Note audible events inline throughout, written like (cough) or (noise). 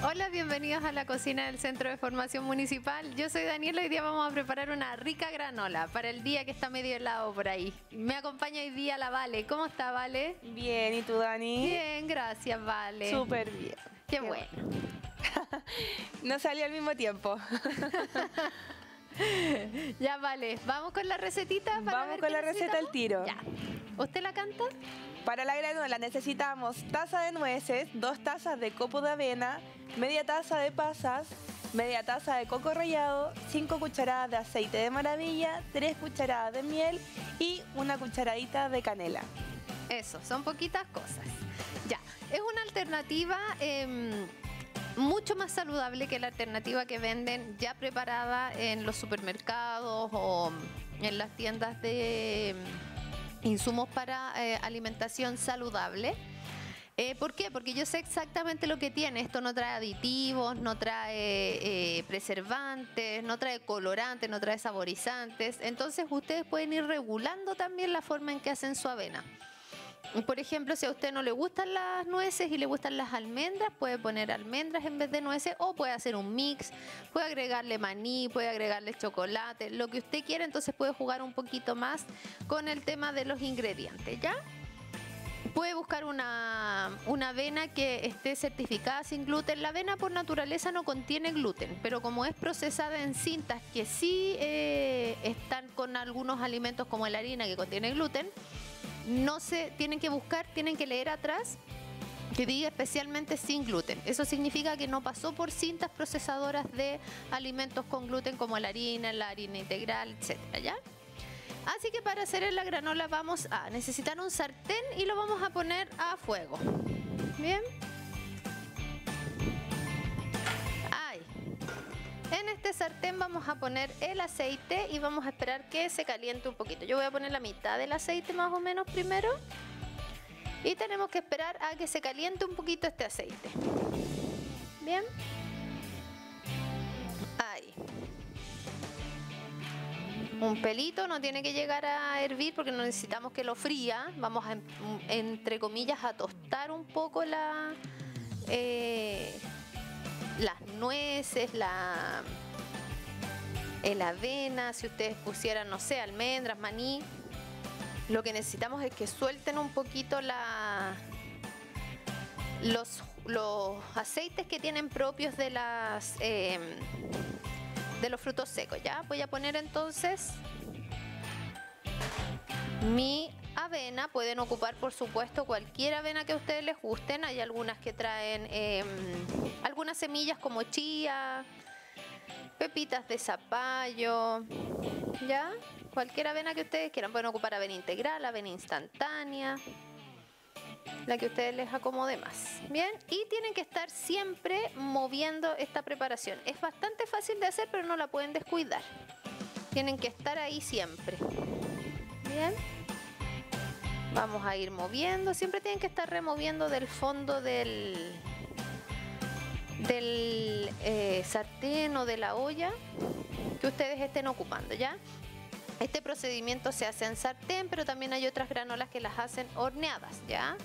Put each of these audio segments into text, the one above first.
Hola, bienvenidos a la cocina del Centro de Formación Municipal. Yo soy Daniela y hoy día vamos a preparar una rica granola para el día que está medio helado por ahí. Me acompaña hoy día la Vale. ¿Cómo está, Vale? Bien, ¿y tú, Dani? Bien, gracias, Vale. Súper bien. Qué, bueno. (laughs) no salió al mismo tiempo. (laughs) ya, Vale. ¿Vamos con la recetita? Vamos con la receta al tiro. Ya. ¿Usted la canta? Para la granola necesitamos taza de nueces, dos tazas de copo de avena, media taza de pasas, media taza de coco rallado, cinco cucharadas de aceite de maravilla, tres cucharadas de miel y una cucharadita de canela. Eso, son poquitas cosas. Ya, es una alternativa em, mucho más saludable que la alternativa que venden ya preparada en los supermercados o en las tiendas de insumos para eh, alimentación saludable. Eh, ¿Por qué? Porque yo sé exactamente lo que tiene. Esto no trae aditivos, no trae eh, preservantes, no trae colorantes, no trae saborizantes. Entonces ustedes pueden ir regulando también la forma en que hacen su avena. Por ejemplo, si a usted no le gustan las nueces y le gustan las almendras, puede poner almendras en vez de nueces o puede hacer un mix, puede agregarle maní, puede agregarle chocolate, lo que usted quiera, entonces puede jugar un poquito más con el tema de los ingredientes, ¿ya? Puede buscar una, avena que esté certificada sin gluten. La avena por naturaleza no contiene gluten, pero como es procesada en cintas que sí eh, están con algunos alimentos como la harina que contiene gluten, no se tienen que buscar, tienen que leer atrás que diga especialmente sin gluten. Eso significa que no pasó por cintas procesadoras de alimentos con gluten como la harina, la harina integral, etcétera, ¿ya? Así que para hacer la granola vamos a necesitar un sartén y lo vamos a poner a fuego. Bien. En este sartén vamos a poner el aceite y vamos a esperar que se caliente un poquito. Yo voy a poner la mitad del aceite más o menos primero. Y tenemos que esperar a que se caliente un poquito este aceite. Bien. Ahí. Un pelito, no tiene que llegar a hervir porque no necesitamos que lo fría. Vamos a, entre comillas, a tostar un poco la... Eh, las nueces, la el avena, si ustedes pusieran, no sé, almendras, maní, lo que necesitamos es que suelten un poquito la, los, los aceites que tienen propios de las em, de los frutos secos. Ya voy a poner entonces mi avena. Pueden ocupar, por supuesto, cualquier avena que a ustedes les gusten. Hay algunas que traen em, algunas semillas como chía, pepitas de zapallo, ¿ya? Cualquier avena que ustedes quieran. Pueden ocupar avena integral, avena instantánea, la que ustedes les acomode más. Bien, y tienen que estar siempre moviendo esta preparación. Es bastante fácil de hacer, pero no la pueden descuidar. Tienen que estar ahí siempre. Bien. Vamos a ir moviendo. Siempre tienen que estar removiendo del fondo del, del eh, sartén o de la olla que ustedes estén ocupando, ¿ya? Este procedimiento se hace en sartén, pero también hay otras granolas que las hacen horneadas, ¿ya?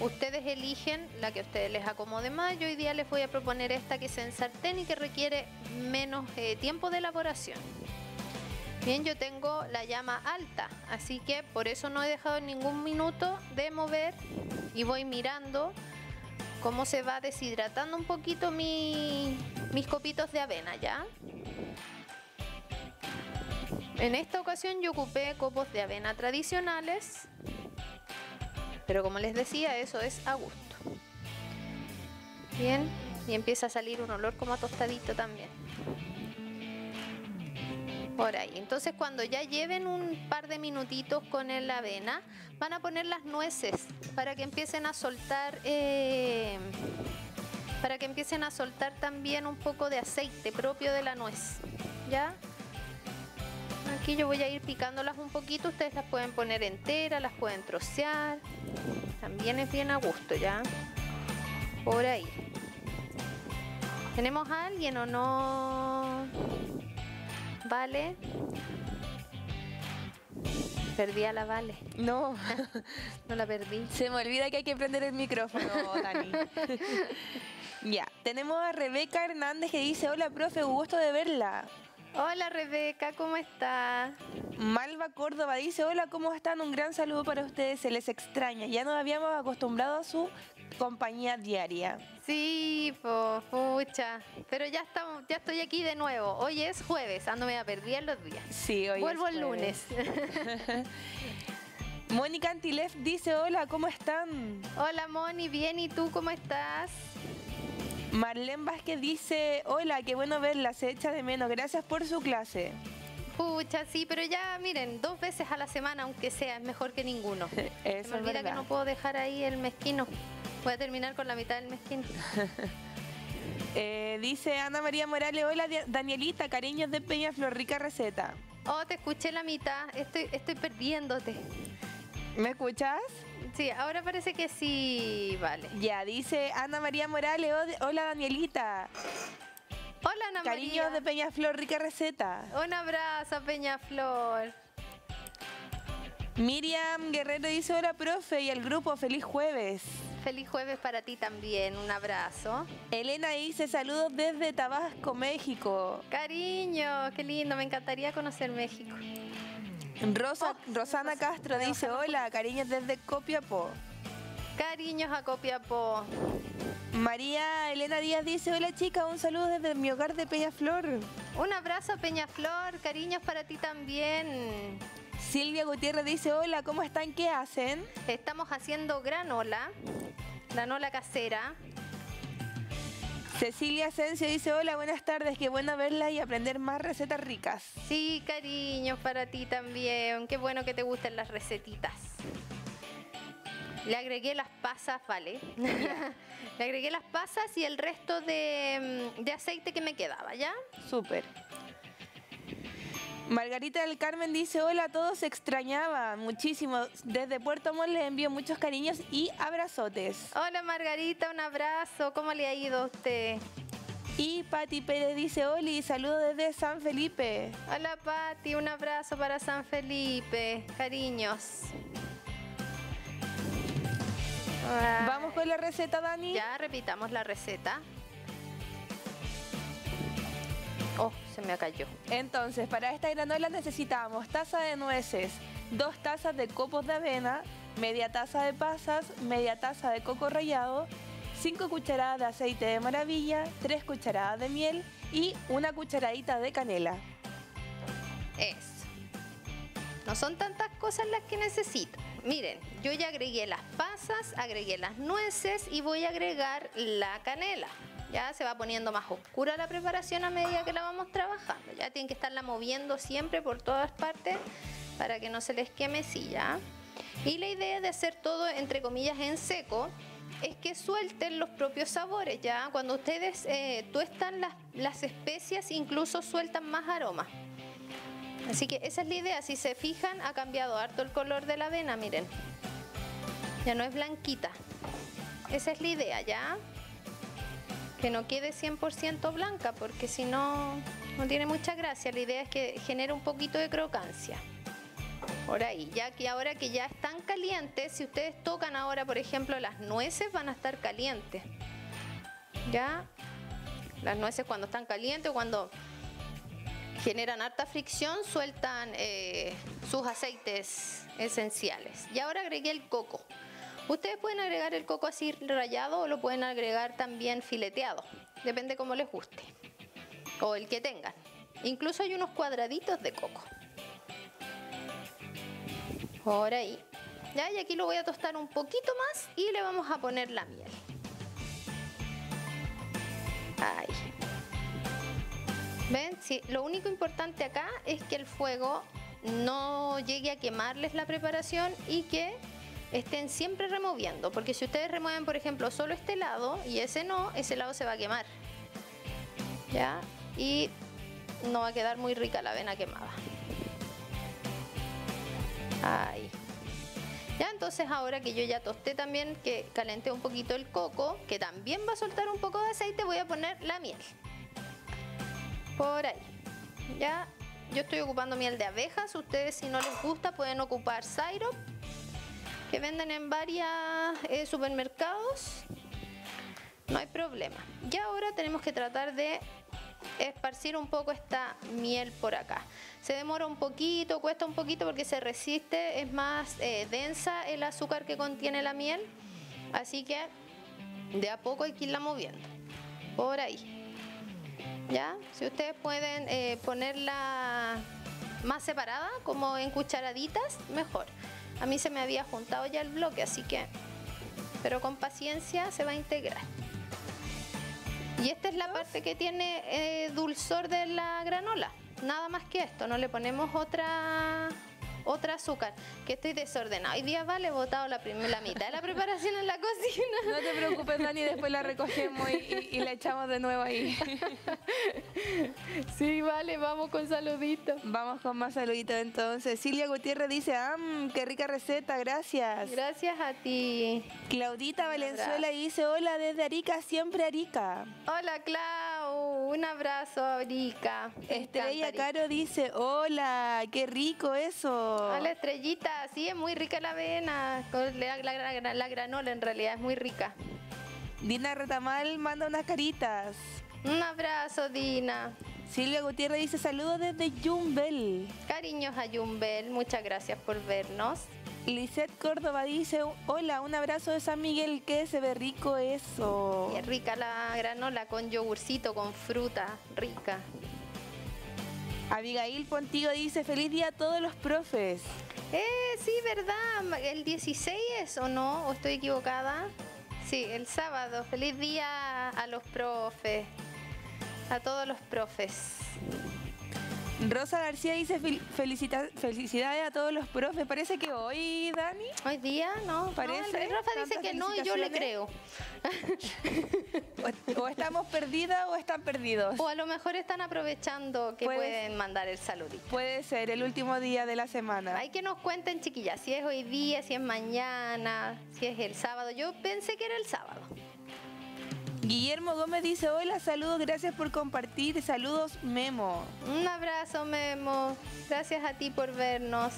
Ustedes eligen la que a ustedes les acomode más. Yo hoy día les voy a proponer esta que es en sartén y que requiere menos eh, tiempo de elaboración. Bien, yo tengo la llama alta, así que por eso no he dejado ningún minuto de mover y voy mirando cómo se va deshidratando un poquito mis copitos de avena, ¿ya? En esta ocasión yo ocupé copos de avena tradicionales, pero como les decía, eso es a gusto. Bien, y empieza a salir un olor como a tostadito también. Por ahí. Entonces cuando ya lleven un par de minutitos con la avena, van a poner las nueces para que empiecen a soltar, eh, para que empiecen a soltar también un poco de aceite propio de la nuez. ¿Ya? Aquí yo voy a ir picándolas un poquito, ustedes las pueden poner enteras, las pueden trocear. También es bien a gusto, ¿ya? Por ahí. ¿Tenemos a alguien o no? Vale. Perdí a la Vale. No, (laughs) no la perdí. Se me olvida que hay que prender el micrófono, (laughs) Dani. (laughs) Ya, tenemos a Rebeca Hernández que dice, hola profe, gusto de verla. Hola Rebeca, ¿cómo estás? Malva Córdoba dice, hola, ¿cómo están? Un gran saludo para ustedes, se les extraña. Ya nos habíamos acostumbrado a su compañía diaria. Sí, po, pucha. Pero ya estamos, ya estoy aquí de nuevo. Hoy es jueves, ando me a perder los días. Sí, hoy Vuelvo es el lunes. (laughs) Mónica Antilef dice, hola, ¿cómo están? Hola Moni, bien, ¿y tú cómo estás? Marlene Vázquez dice, hola, qué bueno verla, se echa de menos, gracias por su clase. Pucha, sí, pero ya miren, dos veces a la semana, aunque sea, es mejor que ninguno. (laughs) Se me es olvida que verdad. no puedo dejar ahí el mezquino. Voy a terminar con la mitad del mezquino. (laughs) Eh, dice Ana María Morales, hola Danielita, cariños de Peñaflor, rica receta. Oh, te escuché la mitad. Estoy, estoy perdiéndote. ¿Me escuchas? Sí, ahora parece que sí, vale. Ya, dice Ana María Morales, "Ode- hola Danielita, Hola Ana cariños María. de Peñaflor, rica receta. Un abrazo, Peñaflor. Miriam Guerrero dice, hola profe y el grupo, feliz jueves. Feliz jueves para ti también. Un abrazo. Elena dice, saludos desde Tabasco, México. Cariño, qué lindo. Me encantaría conocer México. Rosa, Oh, Rosana Rosa, Castro dice, hola, cariños desde Copiapó. Cariños a Copiapó. María Elena Díaz dice, hola chica, un saludo desde mi hogar de Peñaflor. Un abrazo, Peñaflor. Cariños para ti también. Silvia Gutiérrez dice, hola, ¿cómo están? ¿Qué hacen? Estamos haciendo granola. Granola casera. Cecilia Asensio dice, hola, buenas tardes, qué bueno verla y aprender más recetas ricas. Sí, cariños para ti también. Qué bueno que te gusten las recetitas. Le agregué las pasas, vale. (laughs) Le agregué las pasas y el resto de, mm, de aceite que me quedaba, ¿ya? Súper. Margarita del Carmen dice, hola, todos se extrañaban muchísimo. Desde Puerto Montt les envío muchos cariños y abrazotes. Hola Margarita, un abrazo. ¿Cómo le ha ido a usted? Y Patti Pérez dice, Oli, saludos desde San Felipe. Hola Patti, un abrazo para San Felipe. Cariños. Ay. Vamos con la receta, Dani. Ya repitamos la receta. Se me cayó. Entonces, para esta granola necesitamos taza de nueces, dos tazas de copos de avena, media taza de pasas, media taza de coco rallado, cinco cucharadas de aceite de maravilla, tres cucharadas de miel y una cucharadita de canela. Eso. No son tantas cosas las que necesito. Miren, yo ya agregué las pasas, agregué las nueces y voy a agregar la canela. Ya se va poniendo más oscura la preparación a medida que la vamos trabajando. Ya tienen que estarla moviendo siempre por todas partes para que no se les queme ya. Y la idea de hacer todo entre comillas en seco es que suelten los propios sabores. Ya cuando ustedes eh, tuestan las, especias incluso sueltan más aromas. Así que esa es la idea. Si se fijan, ha cambiado harto el color de la avena, miren. Ya no es blanquita. Esa es la idea, ¿ya? Que no quede 100% blanca, porque si no, no tiene mucha gracia. La idea es que genere un poquito de crocancia. Por ahí, ya que ahora que ya están calientes, si ustedes tocan ahora, por ejemplo, las nueces van a estar calientes. ¿Ya? Las nueces cuando están calientes cuando generan harta fricción, sueltan eh, sus aceites esenciales. Y ahora agregué el coco. Ustedes pueden agregar el coco así rallado o lo pueden agregar también fileteado. Depende cómo les guste. O el que tengan. Incluso hay unos cuadraditos de coco. Por ahí. Ya, y aquí lo voy a tostar un poquito más y le vamos a poner la miel. Ahí. ¿Ven? Sí, lo único importante acá es que el fuego no llegue a quemarles la preparación y que estén siempre removiendo. Porque si ustedes remueven, por ejemplo, solo este lado y ese no, ese lado se va a quemar. ¿Ya? Y no va a quedar muy rica la avena quemada. Ahí. Ya, entonces ahora que yo ya tosté también, que calenté un poquito el coco, que también va a soltar un poco de aceite, voy a poner la miel. Por ahí. Ya, yo estoy ocupando miel de abejas. Ustedes si no les gusta pueden ocupar syrup, que venden en varios supermercados. No hay problema. Y ahora tenemos que tratar de esparcir un poco esta miel por acá. Se demora un poquito, cuesta un poquito porque se resiste, es más eh, densa el azúcar que contiene la miel. Así que de a poco hay que irla moviendo. Por ahí. ¿Ya? Si ustedes pueden eh, ponerla más separada, como en cucharaditas, mejor. A mí se me había juntado ya el bloque, así que... Pero con paciencia se va a integrar. Y esta es la parte que tiene eh, dulzor de la granola. Nada más que esto, no le ponemos otra otra azúcar, que estoy desordenado. Hoy día vale botado la, la mitad de la preparación en la cocina. No te preocupes, Dani, después la recogemos y, la echamos de nuevo ahí. Sí, vale, vamos con saluditos. Vamos con más saluditos entonces. Silvia Gutiérrez dice, ah, qué rica receta, gracias. Gracias a ti. Claudita Valenzuela dice, hola desde Arica, siempre Arica. Hola, Clau, un abrazo, Arica. Estrella Caro dice, hola, qué rico eso. A la estrellita, sí, es muy rica la avena. La, la, granola en realidad es muy rica. Dina Retamal manda unas caritas. Un abrazo, Dina. Silvia Gutiérrez dice saludos desde Jumbel. Cariños a Jumbel, muchas gracias por vernos. Lisette Córdoba dice, hola, un abrazo de San Miguel, que se ve rico eso. Qué rica la granola con yogurcito, con fruta, rica. Abigail Pontigo dice, feliz día a todos los profes. Eh, sí, ¿verdad? ¿El 16 es o no? ¿O estoy equivocada? Sí, el sábado. Feliz día a los profes. A todos los profes. Rosa García dice felicidades a todos los profes. Parece que hoy, Dani. Hoy día, no. Parece. Rafa dice que no y yo le creo. (laughs) o, estamos perdidas o están perdidos. O a lo mejor están aprovechando que pueden mandar el saludito. Puede ser el último día de la semana. Hay que nos cuenten, chiquillas, si es hoy día, si es mañana, si es el sábado. Yo pensé que era el sábado. Guillermo Gómez dice, hola, saludos, gracias por compartir, saludos Memo. Un abrazo Memo, gracias a ti por vernos.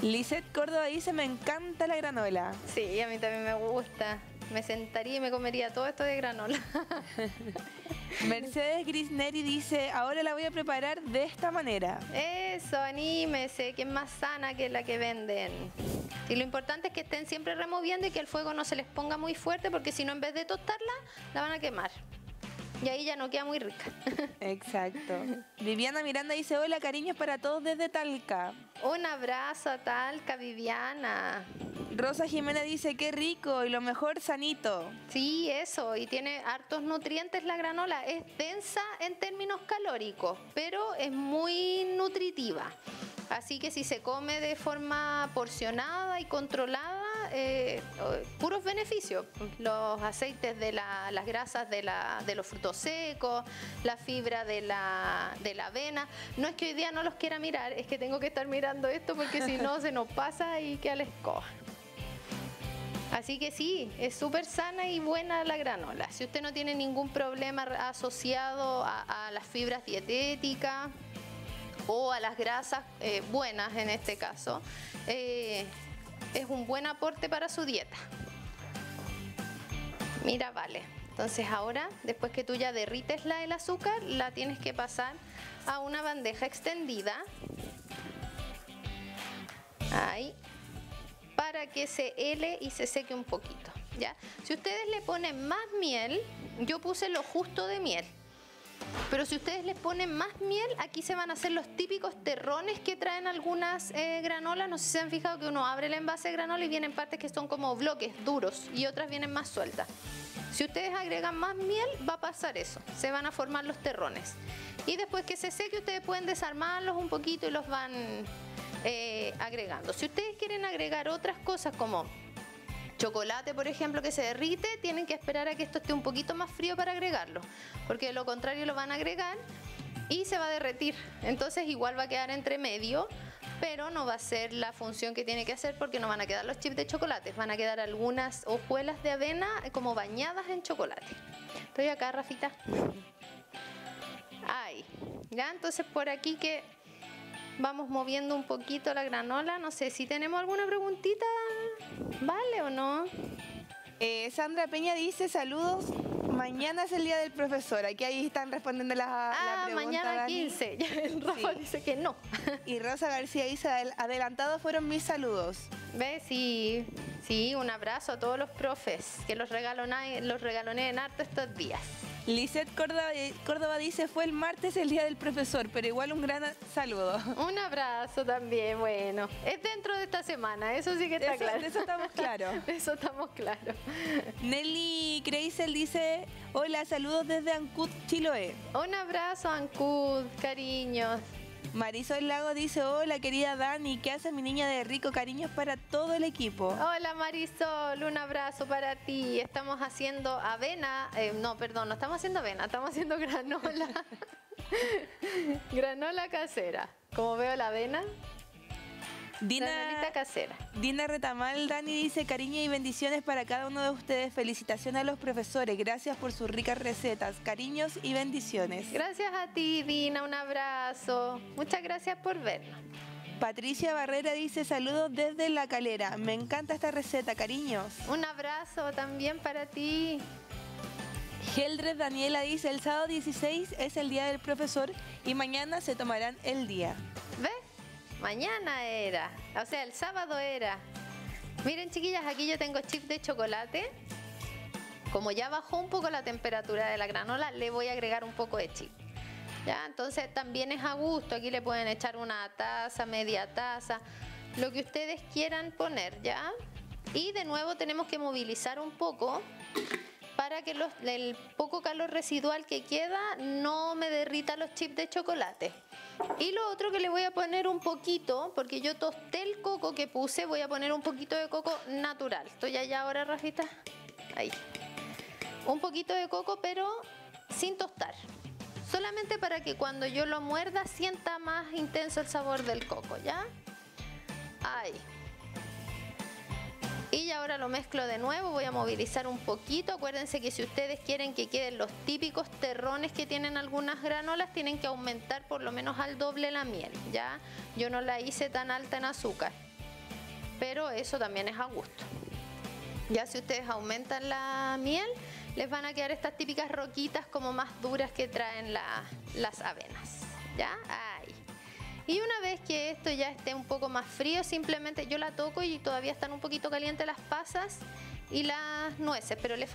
Lizeth Córdoba dice, me encanta la granola. Sí, a mí también me gusta. Me sentaría y me comería todo esto de granola. (laughs) Mercedes Grisneri dice, ahora la voy a preparar de esta manera. Eso, anímese, que es más sana que la que venden. Y lo importante es que estén siempre removiendo y que el fuego no se les ponga muy fuerte porque si no en vez de tostarla, la van a quemar. Y ahí ya no queda muy rica. (laughs) Exacto. Viviana Miranda dice, hola, cariños para todos desde Talca. Un abrazo a Talca, Viviana. Rosa Jimena dice, qué rico y lo mejor sanito. Sí, eso, y tiene hartos nutrientes la granola. Es densa en términos calóricos, pero es muy nutritiva. Así que si se come de forma porcionada y controlada, eh, puros beneficios. Los aceites de las grasas de, los frutos secos, la fibra de la, de la avena. No es que hoy día no los quiera mirar, es que tengo que estar mirando esto porque si no (laughs) se nos pasa y que la escoja. Así que sí, es súper sana y buena la granola. Si usted no tiene ningún problema asociado a, las fibras dietéticas o a las grasas eh, buenas en este caso, eh, es un buen aporte para su dieta. Mira, vale. Entonces ahora, después que tú ya derrites la, el azúcar, la tienes que pasar a una bandeja extendida. Ahí que se hele y se seque un poquito. ¿ya? Si ustedes le ponen más miel, yo puse lo justo de miel. Pero si ustedes les ponen más miel, aquí se van a hacer los típicos terrones que traen algunas eh, granolas. No sé si se han fijado que uno abre el envase de granola y vienen partes que son como bloques duros y otras vienen más sueltas. Si ustedes agregan más miel, va a pasar eso. Se van a formar los terrones. Y después que se seque, ustedes pueden desarmarlos un poquito y los van eh, agregando. Si ustedes quieren agregar otras cosas como chocolate, por ejemplo, que se derrite, tienen que esperar a que esto esté un poquito más frío para agregarlo, porque de lo contrario lo van a agregar y se va a derretir. Entonces igual va a quedar entre medio, pero no va a ser la función que tiene que hacer porque no van a quedar los chips de chocolate, van a quedar algunas hojuelas de avena como bañadas en chocolate. Estoy acá, Rafita. Ahí. Ya, entonces por aquí que vamos moviendo un poquito la granola. No sé si tenemos alguna preguntita, ¿vale o no? Eh, Sandra Peña dice saludos Mañana es el día del profesor. Aquí ahí están respondiendo la, la Ah, pregunta. mañana Dani. 15. (laughs) Ya el Rafa Sí. dice que no. Y Rosa García dice, "Adel- adelantados fueron mis saludos. ¿Ves? Sí, sí, un abrazo a todos los profes que los, regalona- los regaloneen harto estos días. Lisette Córdoba, Córdoba dice, fue el martes el día del profesor, pero igual un gran saludo. Un abrazo también, bueno. Es dentro de esta semana, eso sí que está Eso- claro. de eso estamos claros. (laughs) De eso estamos claros. Nelly Kreisel dice, hola, saludos desde Ancud, Chiloé. Un abrazo, Ancud, cariños. Marisol Lago dice, hola querida Dani, ¿qué hace mi niña de rico? Cariños para todo el equipo. Hola Marisol, un abrazo para ti. Estamos haciendo avena, eh, no, perdón, no estamos haciendo avena, estamos haciendo (laughs) granola. (laughs) granola casera. Como veo la avena, Dina, casera. Dina Retamal, Dani dice, cariño y bendiciones para cada uno de ustedes. Felicitaciones a los profesores, gracias por sus ricas recetas. Cariños y bendiciones. Gracias a ti, Dina, un abrazo. Muchas gracias por vernos. Patricia Barrera dice, saludos desde La Calera. Me encanta esta receta, cariños. Un abrazo también para ti. Geldred Daniela dice, el sábado 16 es el día del profesor y mañana se tomarán el día. ¿Ves? Mañana era. O sea, el sábado era. Miren, chiquillas, aquí yo tengo chip de chocolate. Como ya bajó un poco la temperatura de la granola, le voy a agregar un poco de chip. ¿Ya? Entonces también es a gusto. Aquí le pueden echar una taza, media taza, lo que ustedes quieran poner, ¿ya? Y de nuevo tenemos que movilizar un poco para que los- el poco calor residual que queda no me derrita los chips de chocolate. Y lo otro que le voy a poner un poquito, porque yo tosté el coco que puse, voy a poner un poquito de coco natural. ¿Estoy allá ahora, Rafita? Ahí. Un poquito de coco, pero sin tostar. Solamente para que cuando yo lo muerda sienta más intenso el sabor del coco, ¿ya? Ahí. Lo mezclo de nuevo, voy a movilizar un poquito. Acuérdense que si ustedes quieren que queden los típicos terrones que tienen algunas granolas, tienen que aumentar por lo menos al doble la miel, ¿ya? Yo no la hice tan alta en azúcar, pero eso también es a gusto. Ya si ustedes aumentan la miel, les van a quedar estas típicas roquitas como más duras que traen la- las avenas, ¿ya? Ahí. Y una vez que esto ya esté un poco más frío, simplemente yo la toco y todavía están un poquito calientes las pasas y las nueces, pero le